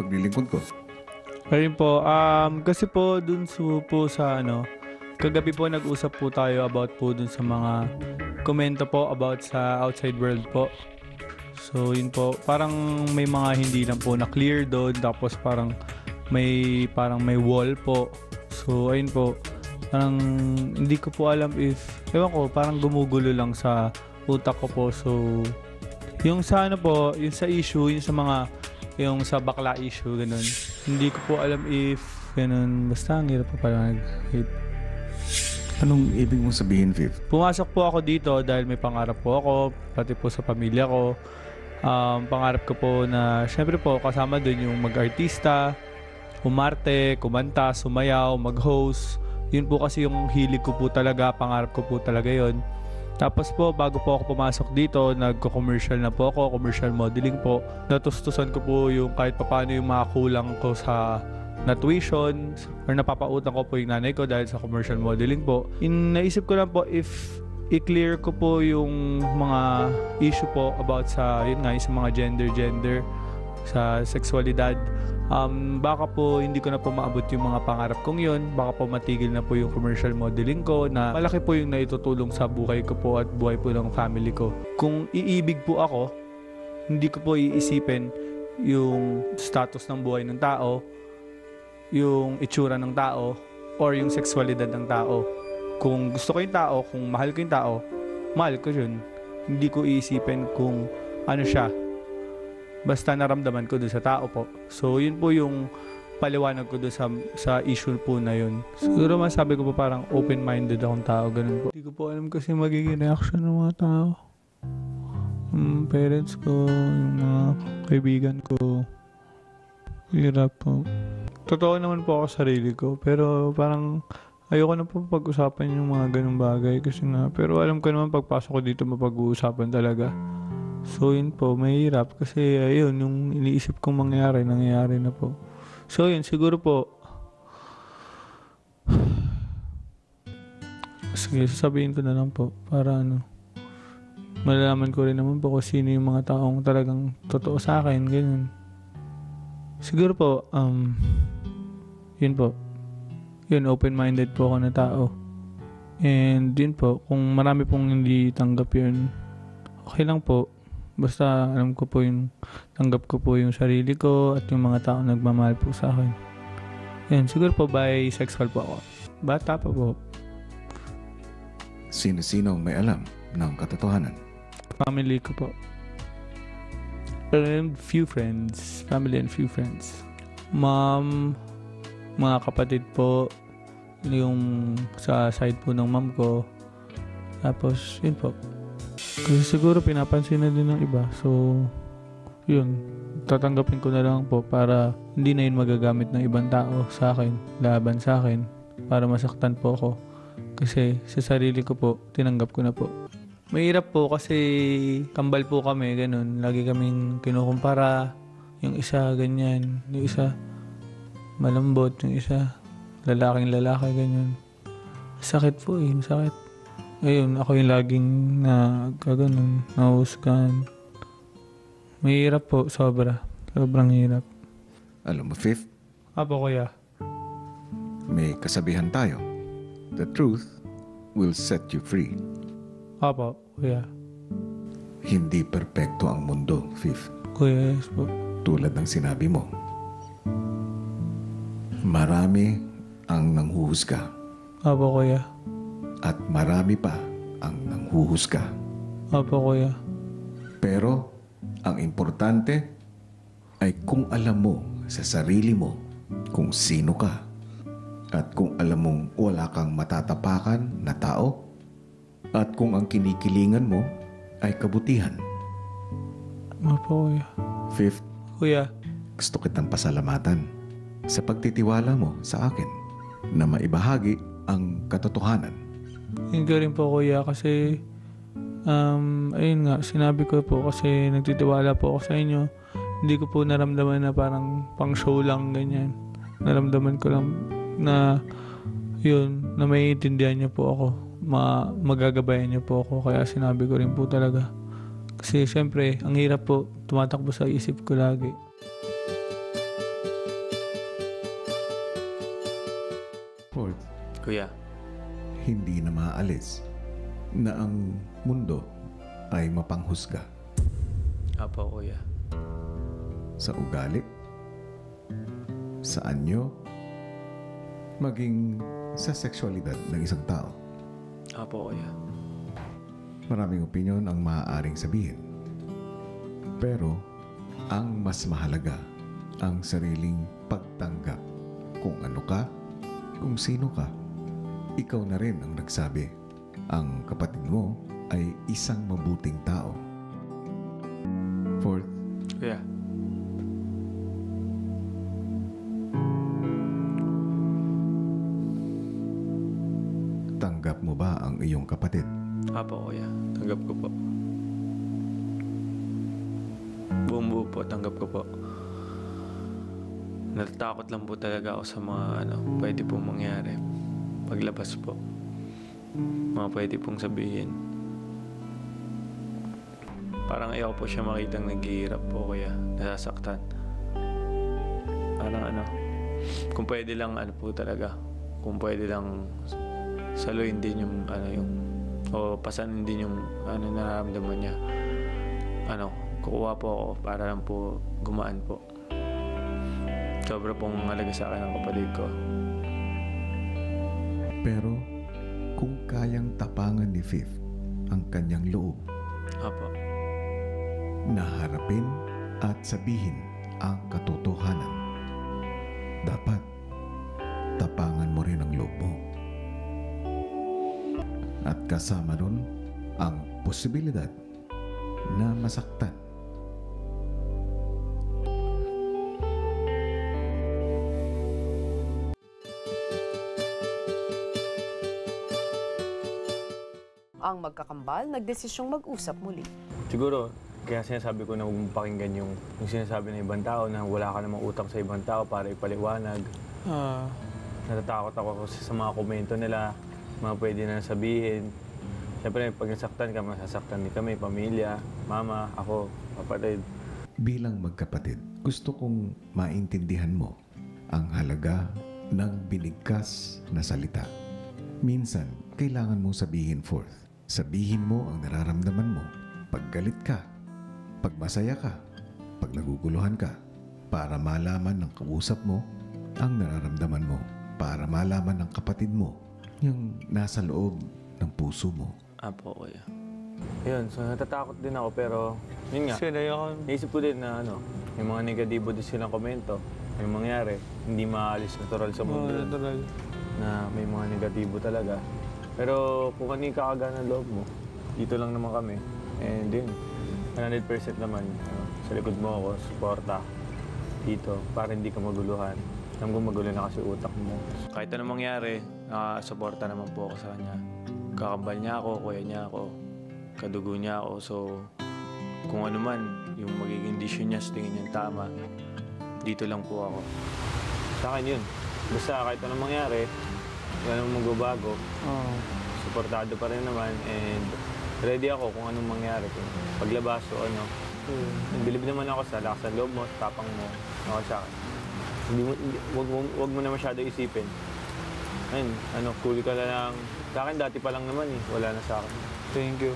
paglilingkod ko. Ayun po, um, kasi po dun su, po sa ano, kagabi po nag-usap po tayo about po dun sa mga komento po about sa outside world po. So yun po, parang may mga hindi lang po na clear doon tapos parang may parang may wall po. So ayun po, parang hindi ko po alam if ewan ko, parang gumugulo lang sa utak ko po. So yung sa ano po, yung sa issue, yung sa mga yung sa bakla issue ganun. Hindi ko po alam if ganun basta ang hirap po pala nag-hate. Anong ibig mong sabihin, Fifth? Pumasok po ako dito dahil may pangarap po ako, pati po sa pamilya ko. Um, pangarap ko po na, syempre po, kasama dun yung mag-artista, umarte, kumanta, sumayaw, mag-host. Yun po kasi yung hilig ko po talaga, pangarap ko po talaga yon. Tapos po, bago po ako pumasok dito, nagko-commercial na po ako, commercial modeling po. Natustusan ko po yung kahit papaano yung mga kulang ko sa na tuition or napapautang ko po yung nanay ko dahil sa commercial modeling po. In, naisip ko lang po if i-clear ko po yung mga issue po about sa yun nga sa mga gender gender sa sexualidad um, baka po hindi ko na po maabot yung mga pangarap kong yun baka po matigil na po yung commercial modeling ko na malaki po yung naitutulong sa buhay ko po at buhay po ng family ko kung iibig po ako hindi ko po iisipin yung status ng buhay ng tao yung itsura ng tao or yung sexualidad ng tao. Kung gusto ko yung tao, kung mahal ko yung tao, mahal ko yun. Hindi ko iisipin kung ano siya. Basta naramdaman ko doon sa tao po. So, yun po yung paliwanag ko doon sa, sa issue po na yun. Siguro masabi ko po parang open-minded akong tao, ganun po. Hindi ko po alam kasi magiging reaction ng mga tao. Yung parents ko, yung mga kaibigan ko. Hirap po. Totoo naman po ako sa sarili ko, pero parang ayoko na po pag-usapan yung mga ganung bagay kasi nga, pero alam ko naman pagpasok ko dito mapag-uusapan talaga. So yun po, mahirap kasi ayun, yung iniisip kong mangyari, nangyayari na po. So yun, siguro po, sige, sasabihin ko na lang po para ano, malalaman ko rin naman po kung sino yung mga taong talagang totoo sa akin, ganyan. Siguro po, um, yun po. Yun, open-minded po ako na tao. And yun po, kung marami pong hindi tanggap yun, okay lang po. Basta alam ko po yung tanggap ko po yung sarili ko at yung mga tao nagmamahal po sa akin. Yan, siguro po bisexual po ako. Bata pa po. Sino-sino may alam ng katotohanan? Family ko po. And few friends. Family and few friends. Mom, mga kapatid po, yung sa side po ng mom ko. Tapos, yun po. Kasi siguro pinapansin na din ng iba. So, yun. Tatanggapin ko na lang po para hindi na yun magagamit ng ibang tao sa akin, laban sa akin, para masaktan po ako. Kasi sa sarili ko po, tinanggap ko na po. Mahirap po kasi kambal po kami, ganun. Lagi kaming kinukumpara. Yung isa, ganyan. Yung isa, malambot yung isa. Lalaking lalaki, ganyan. Sakit po eh, sakit. Ayun, ako yung laging na kaganon, nahusgan. Mahirap po, sobra. Sobrang hirap. Alam mo, Fifth, Apo kuya. may kasabihan tayo. The truth will set you free. Apo, kuya. Hindi perpekto ang mundo, Fifth. Kuya, yes po. Tulad ng sinabi mo. Marami ang nanghuhusga Apo kuya. At marami pa ang nanghuhusga. Apo kuya. Pero ang importante ay kung alam mo sa sarili mo kung sino ka at kung alam mong wala kang matatapakan na tao at kung ang kinikilingan mo ay kabutihan. Apo kuya. Fifth, Kuya. gusto kitang pasalamatan sa pagtitiwala mo sa akin na maibahagi ang katotohanan. Hingga rin po kuya kasi um, ayun nga, sinabi ko po kasi nagtitiwala po ako sa inyo. Hindi ko po naramdaman na parang pang show lang ganyan. Naramdaman ko lang na yun, na maiintindihan niyo po ako. Ma magagabayan niyo po ako. Kaya sinabi ko rin po talaga. Kasi syempre, ang hirap po, tumatakbo sa isip ko lagi. Kuya, hindi na maaalis na ang mundo ay mapanghusga Apo, kuya. sa ugali, sa anyo, maging sa sexualidad ng isang tao. Apo, kuya. Maraming opinion ang maaaring sabihin. Pero ang mas mahalaga ang sariling pagtanggap kung ano ka, kung sino ka. Ikaw na rin ang nagsabi. Ang kapatid mo ay isang mabuting tao. Fourth, Kuya. tanggap mo ba ang iyong kapatid? Apo, kuya. Tanggap ko po. Buong buo po, tanggap ko po. Natatakot lang po talaga ako sa mga ano, pwede pong mangyari. Paglabas po. Mga pwede pong sabihin. Parang ayaw po siya makitang naghihirap po kuya. Nasasaktan. Parang ano, kung pwede lang ano po talaga. Kung pwede lang saluhin din yung ano yung o pasanin din yung ano nararamdaman niya. Ano, kukuha po ako para lang po gumaan po. Sobra pong halaga sa akin ng kapatid ko. Pero kung kayang tapangan ni Fifth ang kanyang loob Apo. na harapin at sabihin ang katotohanan, dapat tapangan mo rin ang loob mo. At kasama nun ang posibilidad na masaktan. Ang magkakambal nagdesisyong mag-usap muli. Siguro, kaya sinasabi ko na huwag mong pakinggan yung, yung sinasabi ng ibang tao na wala ka namang utang sa ibang tao para ipaliwanag. Natatakot ako kasi sa mga komento nila, mga pwede na sabihin. Siyempre, pag nasaktan ka, masasaktan din kami, pamilya, mama, ako, kapatid. Bilang magkapatid, gusto kong maintindihan mo ang halaga ng binigkas na salita. Minsan, kailangan mong sabihin forth. Sabihin mo ang nararamdaman mo. Pag galit ka, pag masaya ka, pag naguguluhan ka, para malaman ng kausap mo ang nararamdaman mo. Para malaman ng kapatid mo yung nasa loob ng puso mo. Apo, kuya. Yun, so natatakot din ako pero yun nga. Sino yun? Naisip ko din na ano, yung mga negatibo din silang komento, yung mangyari, hindi maalis natural sa mundo. yun. Na may mga negatibo talaga. Pero kung ano yung kakagaan ng loob mo, dito lang naman kami. And yun, 100% naman, ano, sa likod mo ako, suporta dito para hindi ka maguluhan. Alam ko magulo na kasi utak mo. Kahit anong mangyari, nakasuporta naman po ako sa kanya. Kakambal niya ako, kuya niya ako, kadugo niya ako. So, kung ano man, yung magiging decision niya sa tingin niya tama, dito lang po ako. Sa akin yun. Basta kahit anong mangyari, wala namang magbabago. Suportado pa rin naman and ready ako kung anong mangyari. Kung paglabas o ano. Bilib naman ako sa lakas ng loob mo, sa tapang mo, ako sa akin. Hindi mo, wag, mo, wag mo na masyado isipin. Ayun, ano, cool ka na lang. Sa akin dati pa lang naman eh, wala na sa akin. Thank you.